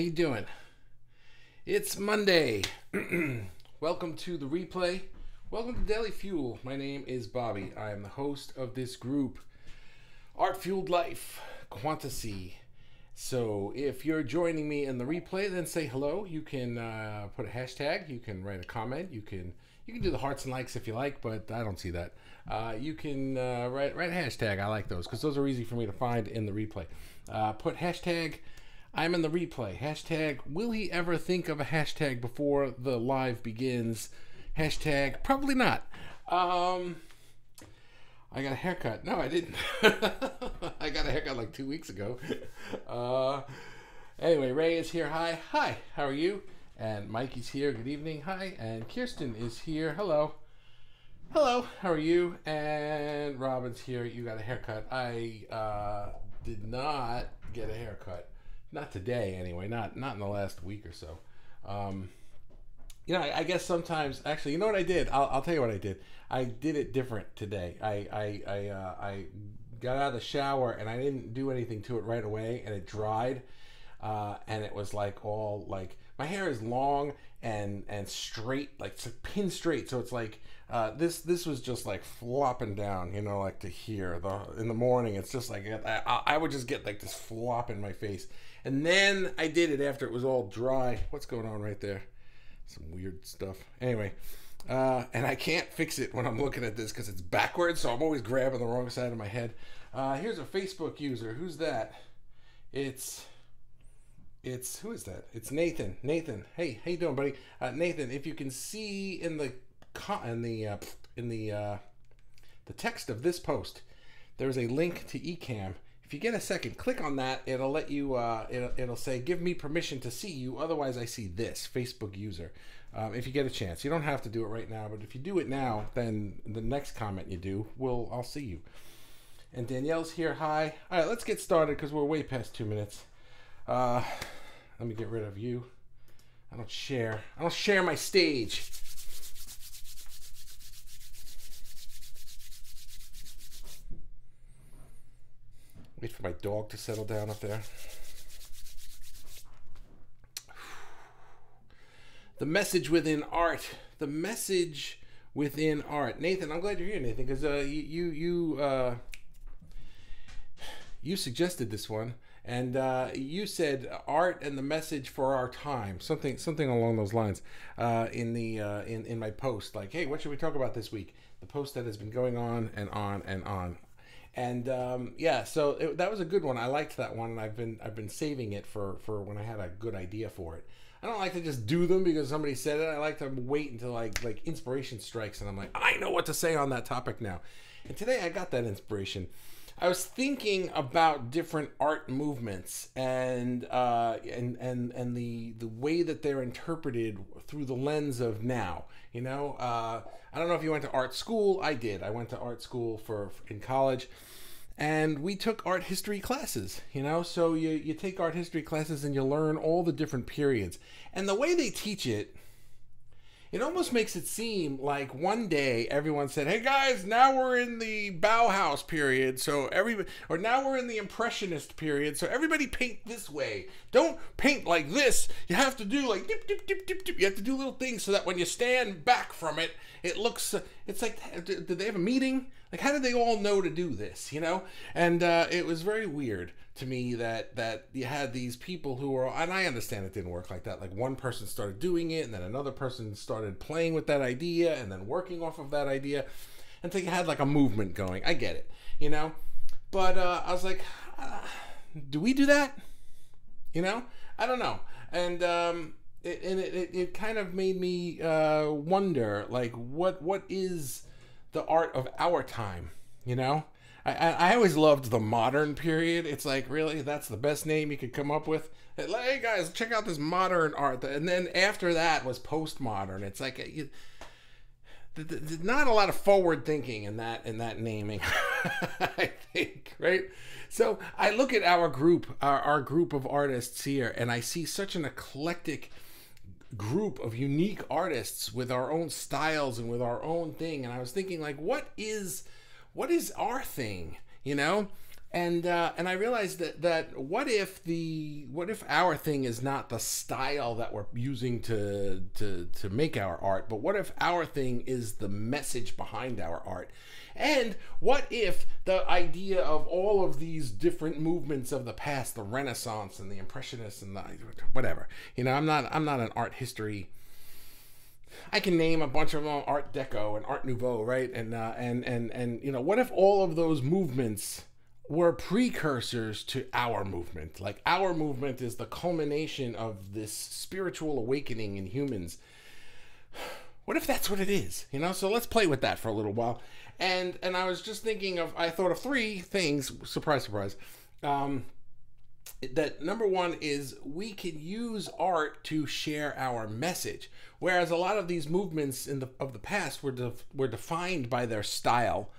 How you doing? It's Monday. Welcome to the replay. Welcome to Daily Fuel. My name is Bobby. I am the host of this group, Art Fueled Life, Quantasy. So if you're joining me in the replay, then say hello. You can uh, put a hashtag. You can write a comment. You can you can do the hearts and likes if you like, but I don't see that. Uh, you can uh, write write a hashtag. I like those because those are easy for me to find in the replay. Uh, put hashtag I'm in the replay. Hashtag will he ever think of a hashtag before the live begins? Hashtag probably not. Um, I got a haircut. No, I didn't. I got a haircut like two weeks ago. Uh, anyway, Ray is here. Hi. Hi. How are you? And Mikey's here. Good evening. Hi. And Kirsten is here. Hello. Hello. How are you? And Robin's here. You got a haircut. I uh, did not get a haircut. Not today, anyway. Not not in the last week or so. Um, you know, I, I, guess sometimes, actually, you know what I did? I'll, I'll tell you what I did. I did it different today. I I I, uh, I got out of the shower and I didn't do anything to it right away, and it dried, uh, and it was like all like my hair is long and and straight, like it's pin straight. So it's like uh, this this was just like flopping down, you know, like to here. The in the morning, it's just like I, I would just get like this flop in my face, and then I did it after it was all dry. What's going on right there? Some weird stuff. Anyway, uh, and I can't fix it when I'm looking at this because it's backwards, so I'm always grabbing the wrong side of my head. Uh, here's a Facebook user. Who's that? It's it's who is that? It's Nathan. Nathan. Hey, how you doing, buddy? Uh, Nathan, if you can see in the in the uh, in the uh, the text of this post, there's a link to Ecamm if you get a second, click on that. It'll let you. Uh, it'll, it'll say, "Give me permission to see you." Otherwise, I see this Facebook user. Um, if you get a chance, you don't have to do it right now, but if you do it now, then the next comment you do, will I'll see you. And Danielle's here. Hi. All right, let's get started because we're way past two minutes. Uh, let me get rid of you. I don't share. I don't share my stage. Wait for my dog to settle down up there. The message within art. The message within art. Nathan, I'm glad you're here, Nathan, because uh, you you uh, you suggested this one, and uh, you said art and the message for our time, something something along those lines, uh, in the uh, in in my post. Like, hey, what should we talk about this week? The post that has been going on and on and on and um, yeah, so it, that was a good one. I liked that one, and I've been I've been saving it for for when I had a good idea for it. I don't like to just do them because somebody said it. I like to wait until like like inspiration strikes, and I'm like, I know what to say on that topic now. And today I got that inspiration. I was thinking about different art movements and uh, and and and the the way that they're interpreted through the lens of now. You know, uh, I don't know if you went to art school. I did. I went to art school for, for in college, and we took art history classes. You know, so you you take art history classes and you learn all the different periods. And the way they teach it it almost makes it seem like one day everyone said, "Hey guys, now we're in the Bauhaus period, so every or now we're in the Impressionist period, so everybody paint this way. Don't paint like this. You have to do like dip, dip, dip, dip, dip. You have to do little things so that when you stand back from it, it looks. It's like, did they have a meeting? Like, how did they all know to do this? You know? And uh, it was very weird to me that that you had these people who were and I understand it didn't work like that. Like one person started doing it and then another person started playing with that idea and then working off of that idea. And so you had like a movement going. I get it, you know? But uh, I was like, uh, do we do that? You know? I don't know. And um it, and it, it, it kind of made me uh, wonder like what what is the art of our time you know I, I always loved the modern period. It's like, really, that's the best name you could come up with. Hey guys, check out this modern art. And then after that was postmodern. It's like, you, not a lot of forward thinking in that in that naming. I think, right? So I look at our group, our, our group of artists here, and I see such an eclectic group of unique artists with our own styles and with our own thing. And I was thinking, like, what is what is our thing? You know, and uh, and I realized that that what if the what if our thing is not the style that we're using to to to make our art, but what if our thing is the message behind our art? And what if the idea of all of these different movements of the past, the Renaissance and the Impressionists and the whatever, you know, I'm not I'm not an art history. I can name a bunch of them, Art Deco and Art Nouveau, right? And uh, and and and you know, what if all of those movements were precursors to our movement. Like our movement is the culmination of this spiritual awakening in humans. What if that's what it is? You know, so let's play with that for a little while. And and I was just thinking of I thought of three things, surprise surprise. Um that number one is we can use art to share our message whereas a lot of these movements in the of the past were de- were defined by their style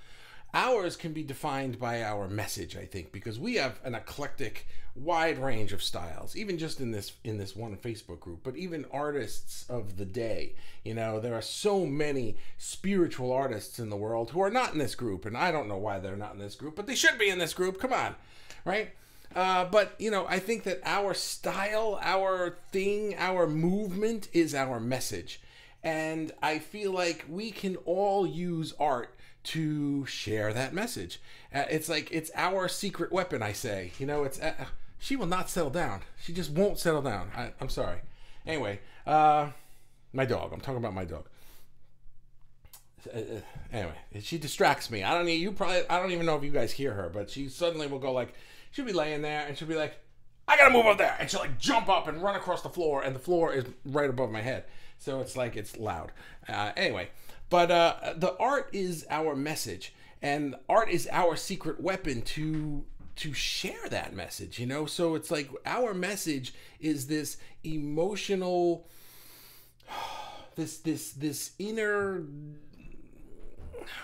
Ours can be defined by our message, I think, because we have an eclectic, wide range of styles, even just in this in this one Facebook group, but even artists of the day. You know, there are so many spiritual artists in the world who are not in this group, and I don't know why they're not in this group, but they should be in this group. Come on, right? Uh, but you know, I think that our style, our thing, our movement is our message, and I feel like we can all use art to share that message. Uh, it's like it's our secret weapon. I say, you know, it's uh, she will not settle down. She just won't settle down. I, am sorry. Anyway, uh, my dog. I'm talking about my dog. Uh, uh, anyway, she distracts me. I don't need you. Probably. I don't even know if you guys hear her, but she suddenly will go like, she'll be laying there and she'll be like, I gotta move up there, and she'll like jump up and run across the floor, and the floor is right above my head, so it's like it's loud. Uh, anyway, but uh, the art is our message, and art is our secret weapon to to share that message. You know, so it's like our message is this emotional, this this this inner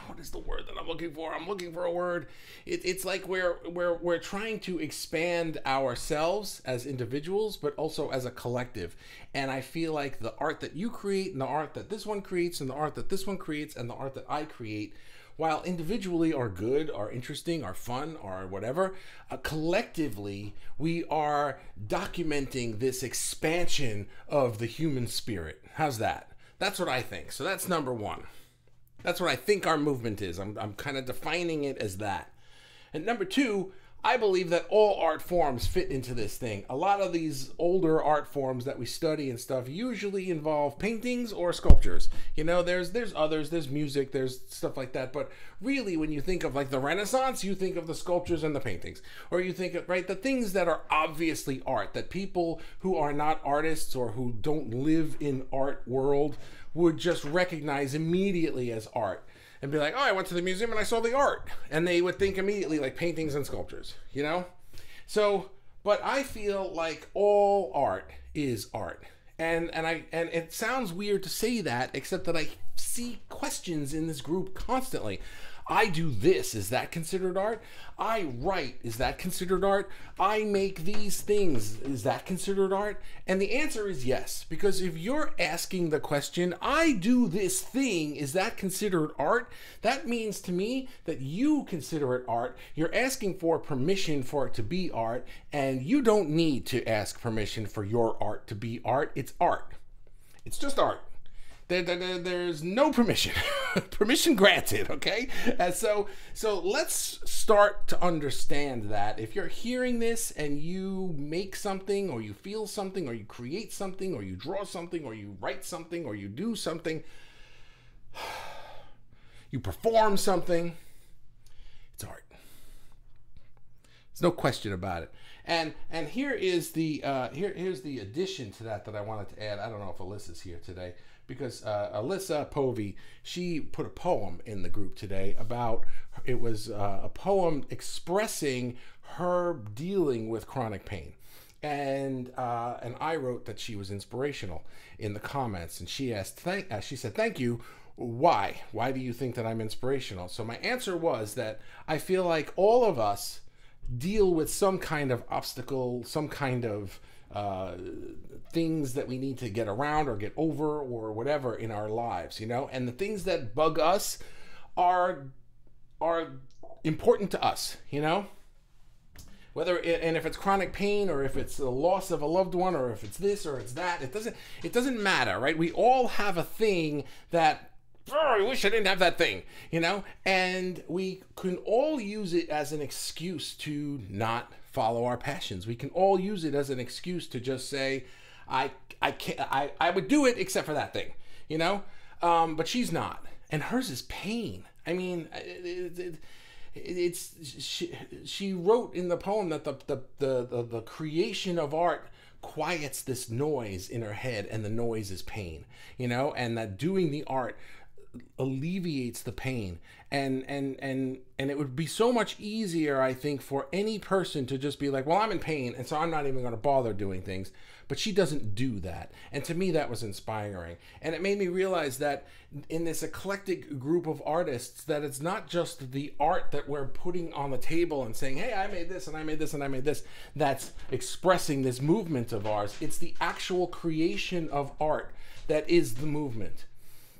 what is the word that I'm looking for? I'm looking for a word. It, it's like we're we're we're trying to expand ourselves as individuals, but also as a collective. And I feel like the art that you create, and the art that this one creates, and the art that this one creates, and the art that I create, while individually are good, are interesting, are fun, are whatever, uh, collectively we are documenting this expansion of the human spirit. How's that? That's what I think. So that's number one. That's what I think our movement is. I'm, I'm kind of defining it as that. And number two, I believe that all art forms fit into this thing. A lot of these older art forms that we study and stuff usually involve paintings or sculptures. You know, there's there's others, there's music, there's stuff like that, but really when you think of like the Renaissance, you think of the sculptures and the paintings. Or you think of right the things that are obviously art that people who are not artists or who don't live in art world would just recognize immediately as art and be like, oh, I went to the museum and I saw the art. And they would think immediately like paintings and sculptures, you know? So, but I feel like all art is art. And and I and it sounds weird to say that except that I see questions in this group constantly. I do this. Is that considered art? I write. Is that considered art? I make these things. Is that considered art? And the answer is yes. Because if you're asking the question, I do this thing, is that considered art? That means to me that you consider it art. You're asking for permission for it to be art, and you don't need to ask permission for your art to be art. It's art. It's just art. There, there, there's no permission. permission granted, okay? And so, so let's start to understand that if you're hearing this and you make something, or you feel something, or you create something, or you draw something, or you write something, or you do something, you perform something, it's art. There's no question about it. And and here is the uh, here here's the addition to that that I wanted to add. I don't know if Alyssa's here today because uh, Alyssa Povey she put a poem in the group today about it was uh, a poem expressing her dealing with chronic pain. And uh, and I wrote that she was inspirational in the comments, and she asked, thank, uh, she said, "Thank you why? Why do you think that I'm inspirational? So my answer was that I feel like all of us deal with some kind of obstacle, some kind of uh, things that we need to get around or get over or whatever in our lives, you know. And the things that bug us are are important to us, you know. whether it, and if it's chronic pain or if it's the loss of a loved one or if it's this or it's that it doesn't it doesn't matter right we all have a thing that oh, I wish I didn't have that thing, you know? And we can all use it as an excuse to not follow our passions. We can all use it as an excuse to just say, I I can't I, I would do it except for that thing, you know? Um, but she's not. And hers is pain. I mean, it, it, it's she, she wrote in the poem that the, the the, the the creation of art quiets this noise in her head and the noise is pain you know and that doing the art alleviates the pain. And and and and it would be so much easier i think for any person to just be like well i'm in pain and so i'm not even going to bother doing things. But she doesn't do that. And to me that was inspiring. And it made me realize that in this eclectic group of artists that it's not just the art that we're putting on the table and saying hey i made this and i made this and i made this that's expressing this movement of ours. It's the actual creation of art that is the movement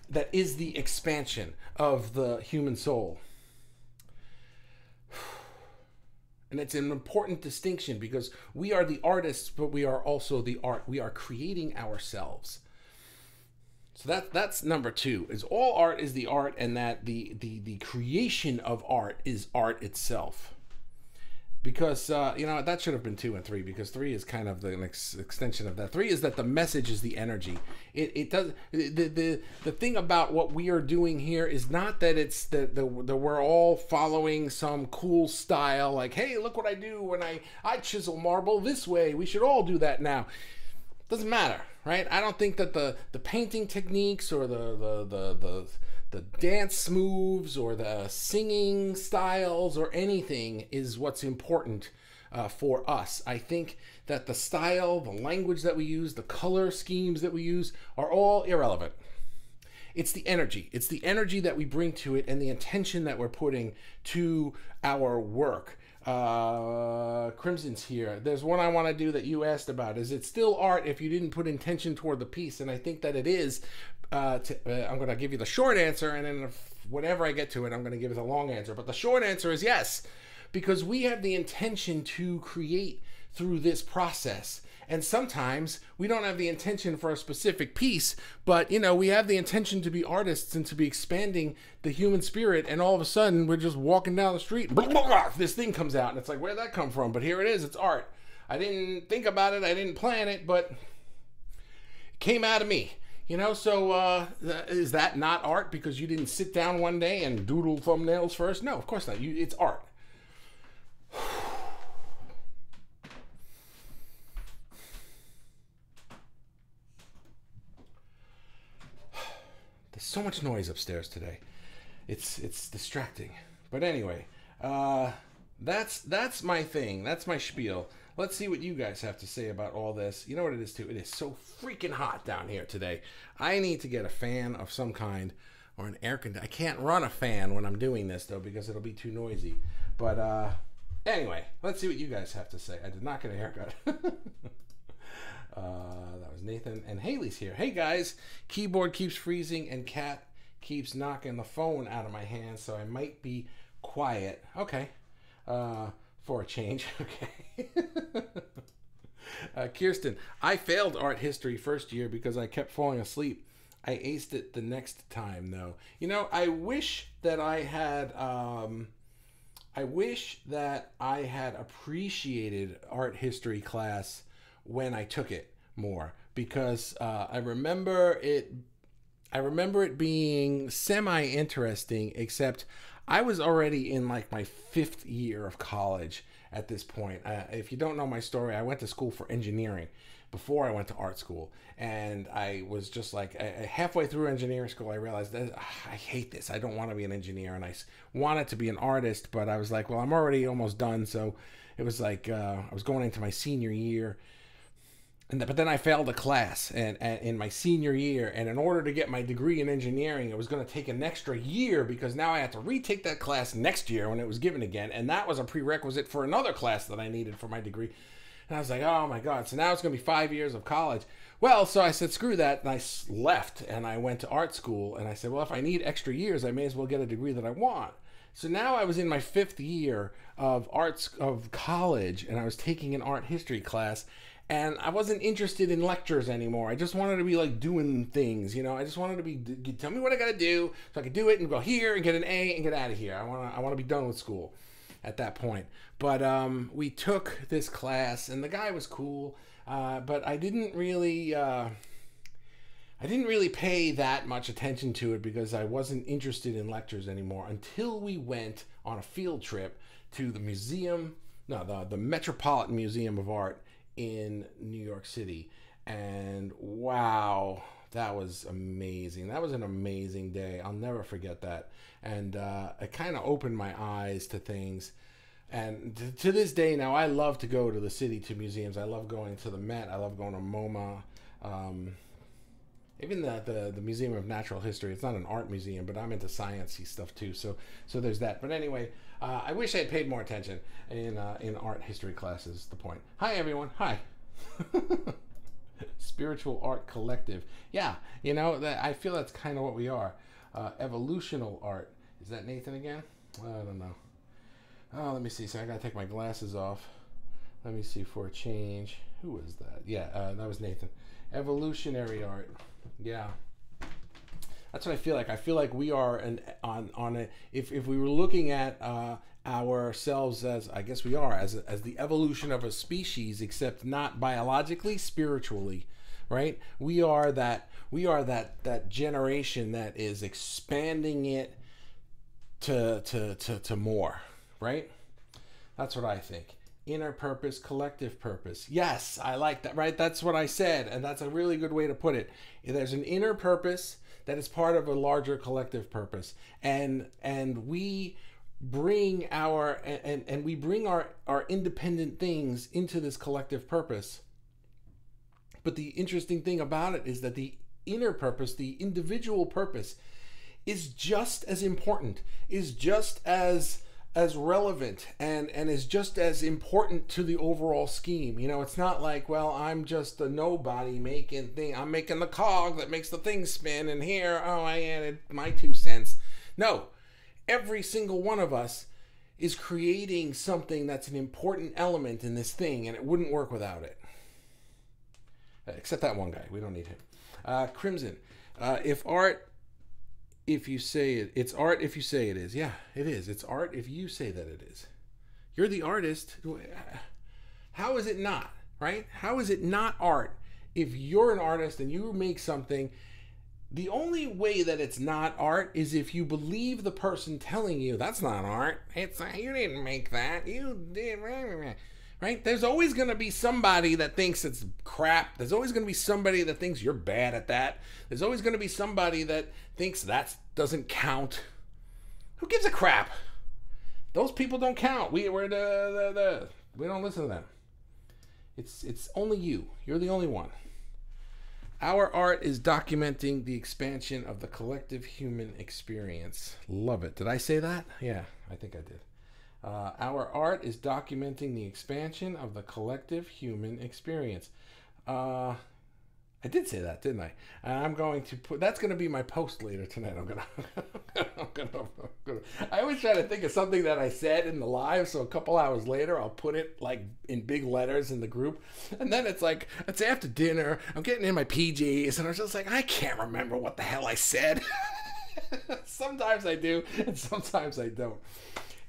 that is the expansion of the human soul. And it's an important distinction because we are the artists, but we are also the art. We are creating ourselves. So that that's number two. Is all art is the art, and that the the the creation of art is art itself because uh, you know that should have been two and three because three is kind of the ex- extension of that. Three is that the message is the energy. It, it does the, the the thing about what we are doing here is not that it's that the, the we're all following some cool style like hey look what I do when I I chisel marble this way. We should all do that now. Doesn't matter, right? I don't think that the the painting techniques or the the the, the the dance moves or the singing styles or anything is what's important uh, for us. I think that the style, the language that we use, the color schemes that we use are all irrelevant. It's the energy. It's the energy that we bring to it and the intention that we're putting to our work. Uh, Crimson's here. There's one I want to do that you asked about. Is it still art if you didn't put intention toward the piece? And I think that it is uh, to, uh, I'm going to give you the short answer, and then whenever I get to it, I'm going to give you the long answer. But the short answer is yes, because we have the intention to create through this process. And sometimes we don't have the intention for a specific piece, but you know, we have the intention to be artists and to be expanding the human spirit. And all of a sudden, we're just walking down the street, blah, blah, blah, this thing comes out, and it's like, where'd that come from? But here it is, it's art. I didn't think about it, I didn't plan it, but it came out of me. You know, so uh, is that not art because you didn't sit down one day and doodle thumbnails first? No, of course not. You, it's art. There's so much noise upstairs today. It's it's distracting. But anyway, uh, that's that's my thing. That's my spiel. Let's see what you guys have to say about all this. You know what it is too? It is so freaking hot down here today. I need to get a fan of some kind or an air conditioner. I can't run a fan when I'm doing this though because it'll be too noisy. But uh anyway, let's see what you guys have to say. I did not get a haircut. uh, that was Nathan and Haley's here. Hey guys, keyboard keeps freezing and cat keeps knocking the phone out of my hand, so I might be quiet. Okay. Uh for a change. Okay. uh, Kirsten, I failed art history first year because I kept falling asleep. I aced it the next time though. You know, I wish that I had. Um, I wish that I had appreciated art history class when I took it more because uh, I remember it. I remember it being semi interesting, except I was already in like my fifth year of college at this point. Uh, if you don't know my story, I went to school for engineering before I went to art school, and I was just like halfway through engineering school, I realized that I hate this. I don't want to be an engineer, and I wanted to be an artist, but I was like, well, I'm already almost done, so it was like uh, I was going into my senior year and but then I failed a class and, and, in my senior year, and in order to get my degree in engineering, it was going to take an extra year because now I had to retake that class next year when it was given again, and that was a prerequisite for another class that I needed for my degree. And I was like, oh my god! So now it's going to be five years of college. Well, so I said, screw that, and I left, and I went to art school, and I said, well, if I need extra years, I may as well get a degree that I want. So now I was in my fifth year of arts of college, and I was taking an art history class, and I wasn't interested in lectures anymore. I just wanted to be like doing things, you know. I just wanted to be tell me what I got to do so I could do it and go here and get an A and get out of here. I want to I want to be done with school at that point. But um, we took this class, and the guy was cool, uh, but I didn't really. Uh, I didn't really pay that much attention to it because I wasn't interested in lectures anymore until we went on a field trip to the museum, no, the, the Metropolitan Museum of Art in New York City. And wow, that was amazing. That was an amazing day. I'll never forget that. And uh, it kind of opened my eyes to things. And to, to, this day now, I love to go to the city to museums. I love going to the Met. I love going to MoMA. Um, even the, the, the Museum of Natural History. It's not an art museum, but I'm into sciencey stuff too. So so there's that. But anyway, uh, I wish I had paid more attention in uh, in art history classes. The point. Hi everyone. Hi. Spiritual Art Collective. Yeah, you know that I feel that's kind of what we are. Uh, evolutional art. Is that Nathan again? I don't know. Oh, let me see. So I gotta take my glasses off. Let me see for a change. Who was that? Yeah, uh, that was Nathan. Evolutionary art. Yeah. That's what I feel like. I feel like we are an on on a if if we were looking at uh, ourselves as I guess we are as as the evolution of a species, except not biologically, spiritually, right? We are that we are that that generation that is expanding it to to to to more, right? That's what I think inner purpose, collective purpose. Yes, I like that, right? That's what I said, and that's a really good way to put it. There's an inner purpose that is part of a larger collective purpose. And and we bring our and and we bring our our independent things into this collective purpose. But the interesting thing about it is that the inner purpose, the individual purpose is just as important, is just as as relevant and and is just as important to the overall scheme. You know, it's not like, well, I'm just a nobody making thing. I'm making the cog that makes the thing spin, and here, oh, I added my two cents. No, every single one of us is creating something that's an important element in this thing, and it wouldn't work without it. Except that one guy. We don't need him. Uh, Crimson. Uh, if art if you say it. It's art if you say it is. Yeah, it is. It's art if you say that it is. You're the artist. How is it not? Right? How is it not art if you're an artist and you make something? The only way that it's not art is if you believe the person telling you that's not art. It's you didn't make that. You did right? There's always going to be somebody that thinks it's crap. There's always going to be somebody that thinks you're bad at that. There's always going to be somebody that thinks that doesn't count. Who gives a crap? Those people don't count. We we're the, the, the we don't listen to them. It's it's only you. You're the only one. Our art is documenting the expansion of the collective human experience. Love it. Did I say that? Yeah, I think I did. Uh, our art is documenting the expansion of the collective human experience. Uh, I did say that, didn't I? I'm going to put. That's going to be my post later tonight. I'm gonna, I'm gonna, I'm gonna. I always try to think of something that I said in the live, so a couple hours later I'll put it like in big letters in the group, and then it's like it's after dinner. I'm getting in my PJs, and I'm just like I can't remember what the hell I said. sometimes I do, and sometimes I don't.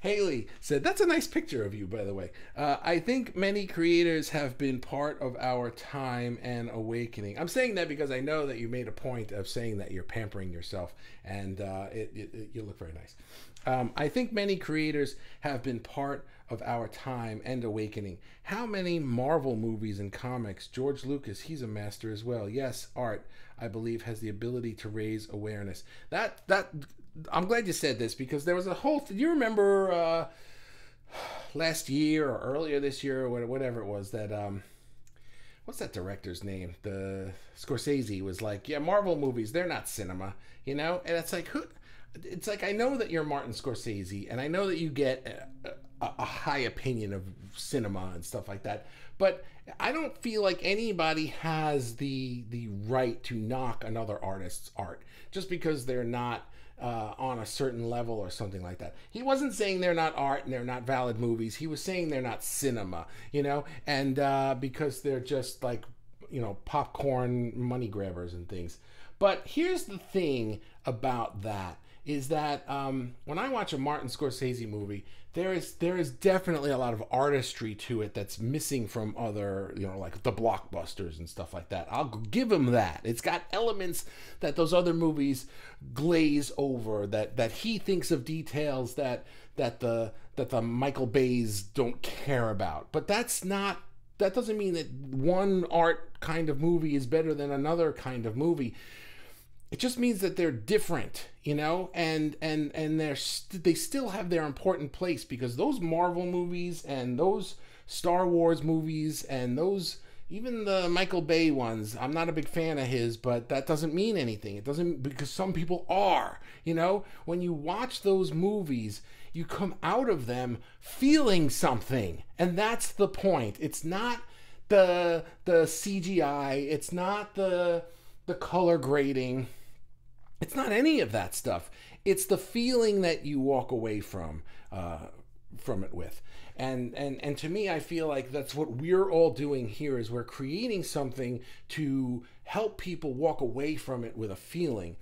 Haley said, That's a nice picture of you, by the way. Uh, I think many creators have been part of our time and awakening. I'm saying that because I know that you made a point of saying that you're pampering yourself, and uh, it, it, it, you look very nice. Um, I think many creators have been part of our time and awakening. How many Marvel movies and comics? George Lucas, he's a master as well. Yes, art, I believe, has the ability to raise awareness. That that I'm glad you said this because there was a whole. Do you remember uh, last year or earlier this year or whatever it was that um, what's that director's name? The Scorsese was like, yeah, Marvel movies, they're not cinema, you know. And it's like, who? It's like I know that you're Martin Scorsese, and I know that you get a, a, a high opinion of cinema and stuff like that, but I don't feel like anybody has the the right to knock another artist's art just because they're not uh, on a certain level or something like that. He wasn't saying they're not art and they're not valid movies. He was saying they're not cinema, you know, and uh, because they're just like, you know, popcorn money grabbers and things. But here's the thing about that is that um, when I watch a Martin Scorsese movie, there is there is definitely a lot of artistry to it that's missing from other, you know, like the blockbusters and stuff like that. I'll give him that. It's got elements that those other movies glaze over. That that he thinks of details that that the that the Michael Bays don't care about. But that's not. That doesn't mean that one art kind of movie is better than another kind of movie it just means that they're different you know? And and and they're st- they still have their important place because those marvel movies and those star wars movies and those even the michael bay ones i'm not a big fan of his but that doesn't mean anything. It doesn't because some people are you know? When you watch those movies you come out of them feeling something and that's the point. It's not the the cgi it's not the the color grading it's not any of that stuff. It's the feeling that you walk away from uh, from it with. And, and and to me, I feel like that's what we're all doing here is we're creating something to help people walk away from it with a feeling.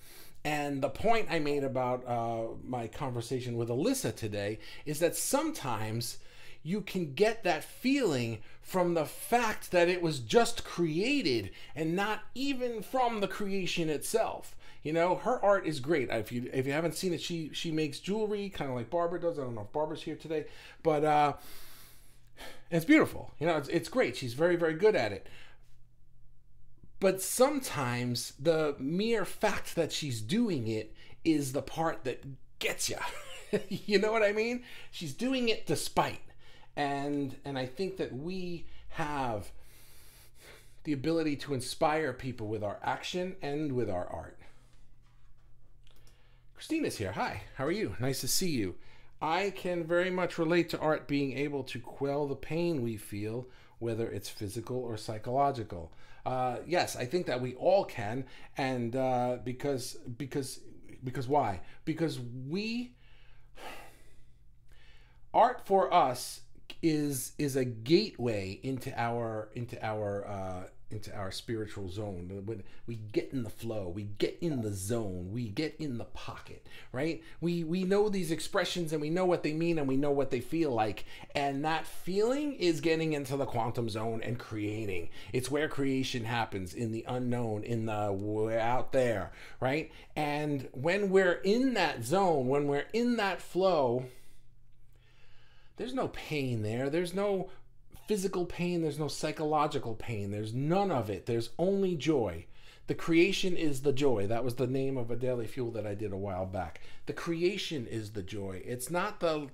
And the point I made about uh, my conversation with Alyssa today is that sometimes you can get that feeling from the fact that it was just created and not even from the creation itself. You know, her art is great. If you if you haven't seen it, she she makes jewelry kind of like Barbara does. I don't know if Barbara's here today, but uh, it's beautiful. You know, it's it's great. She's very very good at it. But sometimes the mere fact that she's doing it is the part that gets you. you know what I mean? She's doing it despite. And and I think that we have the ability to inspire people with our action and with our art. Christina's here. Hi, how are you? Nice to see you. I can very much relate to art being able to quell the pain we feel, whether it's physical or psychological. Uh, yes, I think that we all can, and uh, because because because why? Because we art for us is is a gateway into our into our uh, into our spiritual zone. When we get in the flow, we get in the zone, we get in the pocket, right? We we know these expressions and we know what they mean and we know what they feel like. And that feeling is getting into the quantum zone and creating. It's where creation happens in the unknown, in the out there, right? And when we're in that zone, when we're in that flow, there's no pain there. There's no physical pain, there's no psychological pain, there's none of it. There's only joy. The creation is the joy. That was the name of a daily fuel that I did a while back. The creation is the joy. It's not the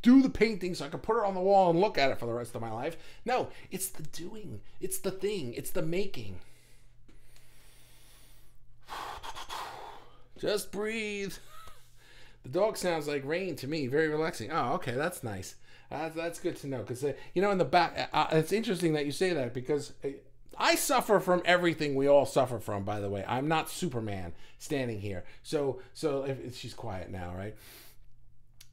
do the painting so I can put it on the wall and look at it for the rest of my life. No, it's the doing. It's the thing. It's the making. Just breathe. The dog sounds like rain to me. Very relaxing. Oh, okay, that's nice. That's, that's good to know because uh, you know in the back, uh, uh, it's interesting that you say that because uh, I suffer from everything we all suffer from. By the way, I'm not Superman standing here. So so if, if she's quiet now, right?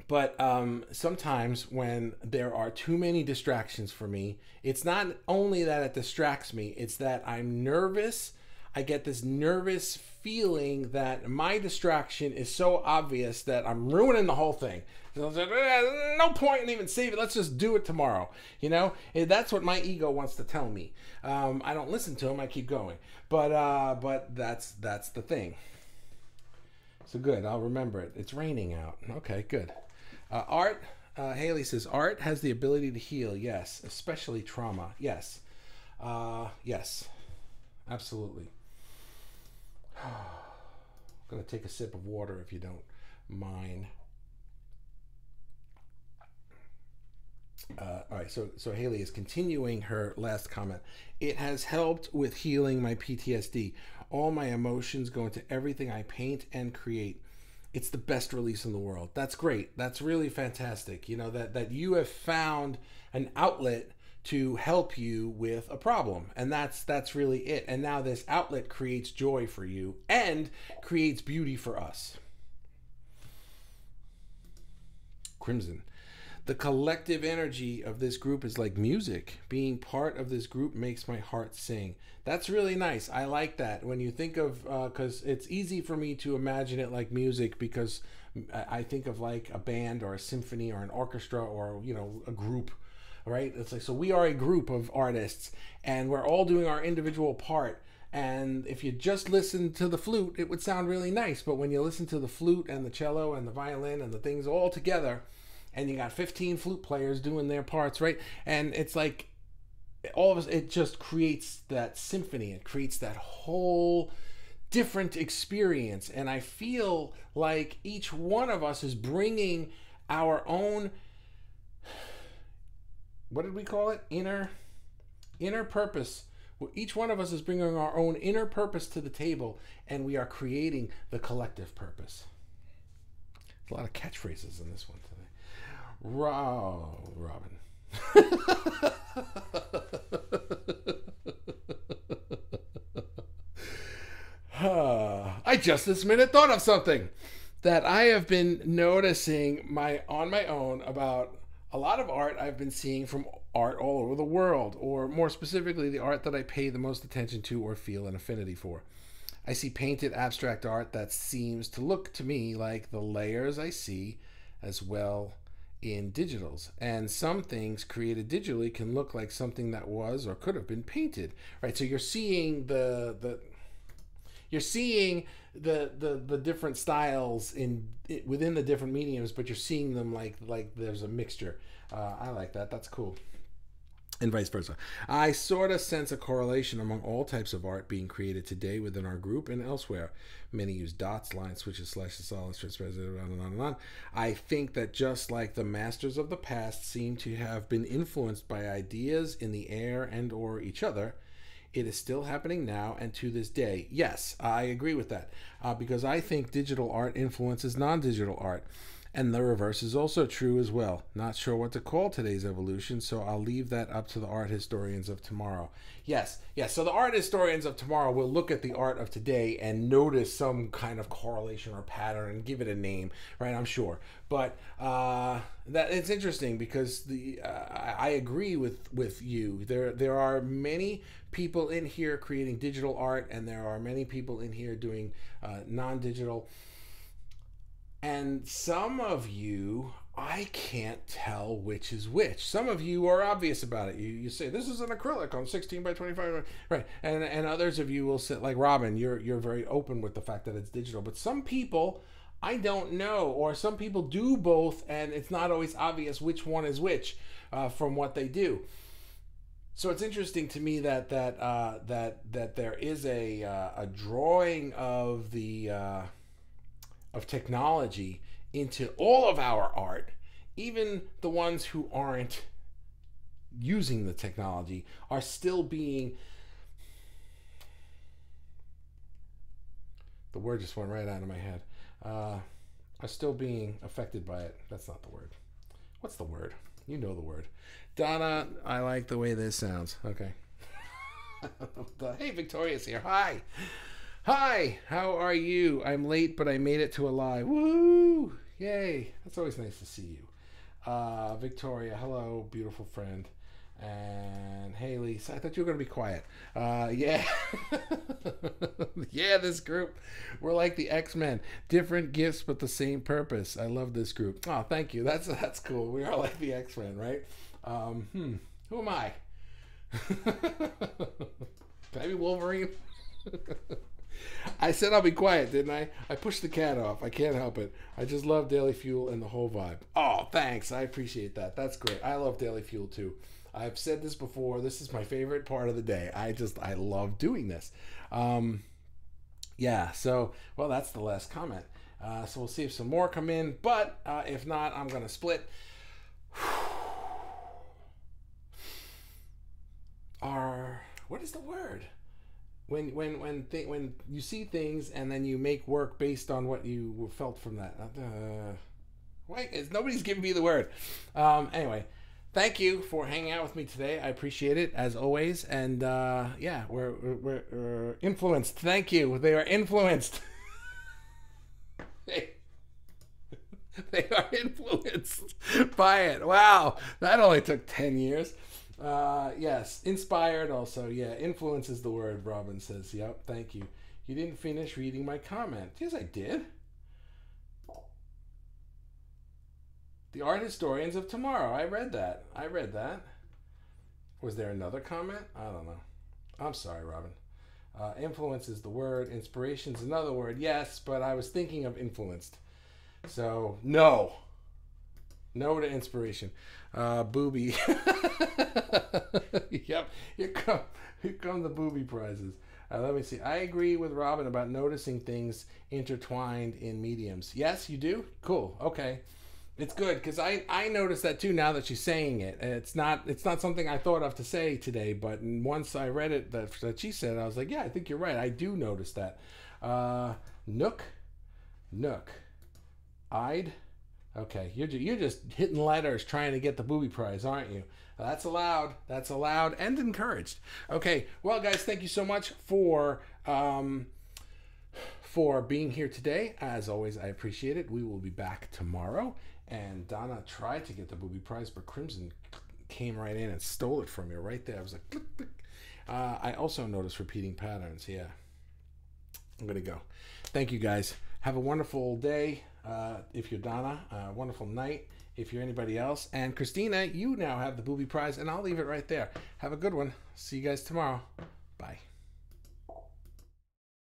But um, sometimes when there are too many distractions for me, it's not only that it distracts me; it's that I'm nervous. I get this nervous feeling that my distraction is so obvious that I'm ruining the whole thing. No point in even saving. Let's just do it tomorrow. You know, that's what my ego wants to tell me. Um, I don't listen to him. I keep going. But uh, but that's that's the thing. So good. I'll remember it. It's raining out. Okay, good. Uh, art. Uh, Haley says art has the ability to heal. Yes, especially trauma. Yes. Uh, yes. Absolutely. I'm gonna take a sip of water if you don't mind. Uh, all right, so so Haley is continuing her last comment. It has helped with healing my PTSD. All my emotions go into everything I paint and create. It's the best release in the world. That's great. That's really fantastic. You know that that you have found an outlet to help you with a problem, and that's that's really it. And now this outlet creates joy for you and creates beauty for us. crimson. The collective energy of this group is like music. Being part of this group makes my heart sing. That's really nice. I like that. When you think of, because uh, it's easy for me to imagine it like music because I think of like a band or a symphony or an orchestra or, you know, a group right? It's like so we are a group of artists and we're all doing our individual part. And if you just listen to the flute, it would sound really nice. But when you listen to the flute and the cello and the violin and the things all together, and you got 15 flute players doing their parts, right? And it's like all of us, it just creates that symphony. It creates that whole different experience. And I feel like each one of us is bringing our own what did we call it? Inner inner purpose. Well, each one of us is bringing our own inner purpose to the table, and we are creating the collective purpose. a lot of catchphrases in this one today. Ro- Robin. I just this minute thought of something that I have been noticing my on my own about a lot of art I've been seeing from art all over the world, or more specifically, the art that I pay the most attention to or feel an affinity for. I see painted abstract art that seems to look to me like the layers I see as well in digitals. And some things created digitally can look like something that was or could have been painted. Right? So you're seeing the the you're seeing the the the different styles in within the different mediums, but you're seeing them like like there's a mixture. Uh, I like that. That's cool. And vice versa. I sort of sense a correlation among all types of art being created today within our group and elsewhere. Many use dots, lines, switches, slashes, solids, strips, on and on and on. I think that just like the masters of the past seem to have been influenced by ideas in the air and or each other, it is still happening now and to this day. Yes, I agree with that uh, because I think digital art influences non digital art. And the reverse is also true as well. Not sure what to call today's evolution, so I'll leave that up to the art historians of tomorrow. Yes, yes. So the art historians of tomorrow will look at the art of today and notice some kind of correlation or pattern and give it a name, right? I'm sure. But uh, that it's interesting because the uh, I agree with with you. There there are many people in here creating digital art, and there are many people in here doing uh, non-digital and some of you, I can't tell which is which. Some of you are obvious about it. You, you say this is an acrylic on 16 by 25, right? And and others of you will sit like Robin. You're you're very open with the fact that it's digital. But some people, I don't know, or some people do both, and it's not always obvious which one is which uh, from what they do. So it's interesting to me that that uh, that that there is a uh, a drawing of the uh, of technology into all of our art, even the ones who aren't using the technology are still being the word just went right out of my head. Uh, are still being affected by it. That's not the word. What's the word? You know the word. Donna i like the way this sounds. Okay. Hey victoria's here. Hi Hi, how are you? I'm late, but I made it to a live. Woo! Yay! That's always nice to see you. Uh, Victoria, hello, beautiful friend. And Haley, so I thought you were going to be quiet. Uh, yeah. yeah, this group. We're like the X Men. Different gifts, but the same purpose. I love this group. Oh, thank you. That's that's cool. We are like the X Men, right? Um, hmm. Who am I? Can I be Wolverine? I said I'll be quiet, didn't I? I pushed the cat off. I can't help it. I just love Daily Fuel and the whole vibe. Oh, thanks. I appreciate that. That's great. I love Daily Fuel too. I've said this before. This is my favorite part of the day. I just I love doing this. Um, yeah. So well, that's the last comment. Uh, so we'll see if some more come in. But uh, if not, I'm gonna split. Our what is the word? When when when th- when you see things and then you make work based on what you felt from that. Uh, wait, nobody's giving me the word. Um, anyway, thank you for hanging out with me today. I appreciate it as always. And uh, yeah, we're, we're, we're influenced. Thank you. They are influenced. hey. they are influenced by it. Wow, that only took 10 years. Uh, yes, inspired also. Yeah, influence is the word, Robin says. Yep, thank you. You didn't finish reading my comment. Yes, I did. The art historians of tomorrow. I read that. I read that. Was there another comment? I don't know. I'm sorry, Robin. Uh, influence is the word. Inspiration is another word. Yes, but I was thinking of influenced. So, no. No to inspiration. Uh, booby. yep. Here come, here come the booby prizes. Uh, let me see. I agree with Robin about noticing things intertwined in mediums. Yes, you do? Cool. Okay. It's good because I, I noticed that too now that she's saying it. It's not it's not something I thought of to say today, but once I read it that, that she said, I was like, yeah, I think you're right. I do notice that. Uh, Nook, Nook, I'd. Okay, you're you're just hitting letters trying to get the booby prize, aren't you? That's allowed. That's allowed and encouraged. Okay, well, guys, thank you so much for um, for being here today. As always, I appreciate it. We will be back tomorrow. And Donna tried to get the booby prize, but Crimson came right in and stole it from you right there. I was like, click, click. Uh, I also noticed repeating patterns. Yeah. I'm going to go. Thank you guys. Have a wonderful day uh, if you're Donna. Uh, wonderful night if you're anybody else. And Christina, you now have the booby prize, and I'll leave it right there. Have a good one. See you guys tomorrow. Bye.